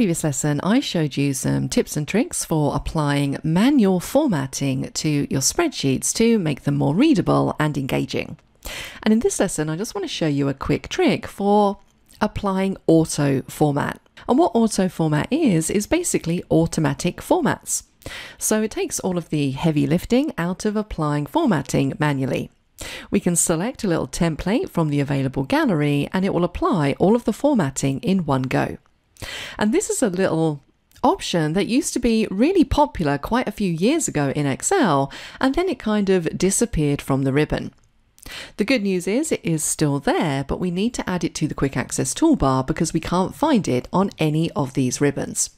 previous lesson, I showed you some tips and tricks for applying manual formatting to your spreadsheets to make them more readable and engaging. And in this lesson, I just want to show you a quick trick for applying auto format. And what auto format is, is basically automatic formats. So it takes all of the heavy lifting out of applying formatting manually. We can select a little template from the available gallery and it will apply all of the formatting in one go. And this is a little option that used to be really popular quite a few years ago in Excel, and then it kind of disappeared from the ribbon. The good news is it is still there, but we need to add it to the quick access toolbar because we can't find it on any of these ribbons.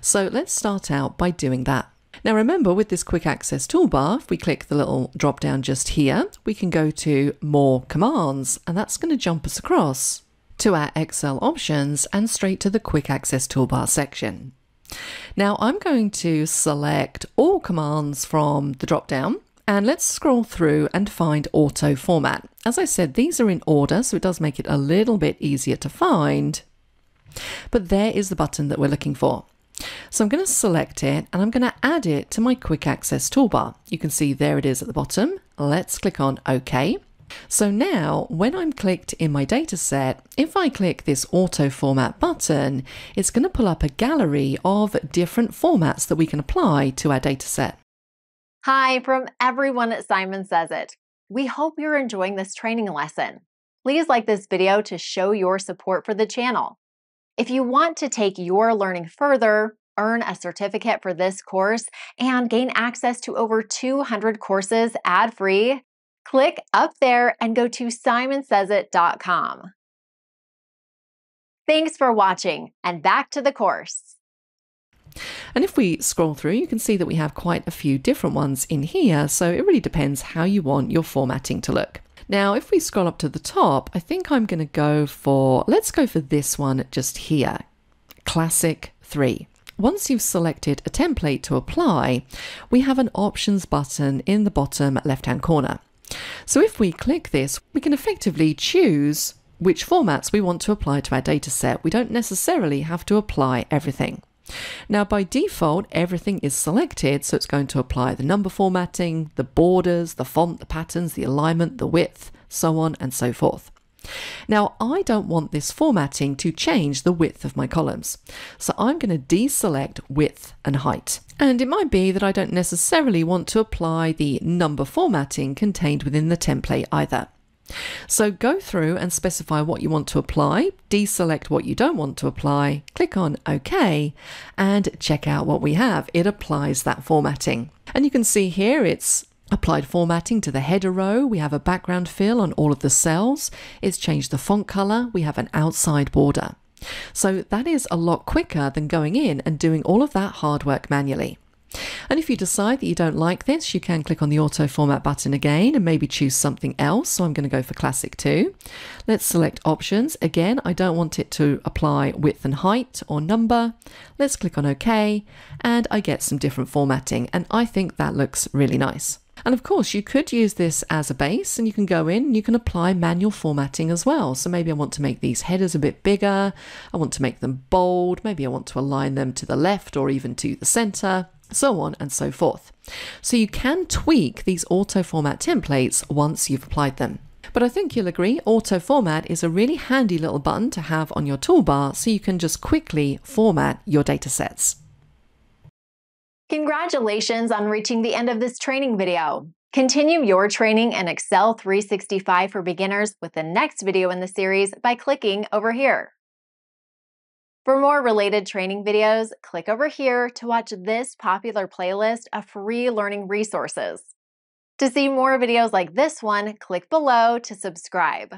So let's start out by doing that. Now remember with this quick access toolbar, if we click the little drop down just here, we can go to more commands and that's going to jump us across to our Excel options and straight to the quick access toolbar section. Now I'm going to select all commands from the drop down and let's scroll through and find auto format. As I said, these are in order, so it does make it a little bit easier to find. But there is the button that we're looking for. So I'm going to select it and I'm going to add it to my quick access toolbar. You can see there it is at the bottom. Let's click on OK. So now when I'm clicked in my dataset, if I click this auto format button, it's going to pull up a gallery of different formats that we can apply to our dataset. Hi from everyone at Simon Sez IT. We hope you're enjoying this training lesson. Please like this video to show your support for the channel. If you want to take your learning further, earn a certificate for this course, and gain access to over 200 courses ad-free, click up there and go to simonsezit.com. Thanks for watching, and back to the course. And if we scroll through, you can see that we have quite a few different ones in here, so it really depends how you want your formatting to look. Now, if we scroll up to the top, I think I'm going to go for, let's go for this one just here, Classic 3. Once you've selected a template to apply, we have an options button in the bottom left-hand corner. So if we click this, we can effectively choose which formats we want to apply to our dataset. We don't necessarily have to apply everything. Now by default, everything is selected, so it's going to apply the number formatting, the borders, the font, the patterns, the alignment, the width, so on and so forth. Now, I don't want this formatting to change the width of my columns, so I'm going to deselect width and height. And it might be that I don't necessarily want to apply the number formatting contained within the template either. So go through and specify what you want to apply, deselect what you don't want to apply, click on OK, and check out what we have. It applies that formatting. And you can see here it's applied formatting to the header row. We have a background fill on all of the cells. It's changed the font color. We have an outside border. So that is a lot quicker than going in and doing all of that hard work manually. And if you decide that you don't like this, you can click on the auto format button again and maybe choose something else. So I'm going to go for classic 2. Let's select options. Again, I don't want it to apply width and height or number. Let's click on OK and I get some different formatting and I think that looks really nice. And of course, you could use this as a base and you can go in and you can apply manual formatting as well. So maybe I want to make these headers a bit bigger. I want to make them bold. Maybe I want to align them to the left or even to the center so on and so forth. So you can tweak these auto format templates once you've applied them. But I think you'll agree auto format is a really handy little button to have on your toolbar so you can just quickly format your datasets. Congratulations on reaching the end of this training video. Continue your training in Excel 365 for beginners with the next video in the series by clicking over here. For more related training videos, click over here to watch this popular playlist of free learning resources. To see more videos like this one, click below to subscribe.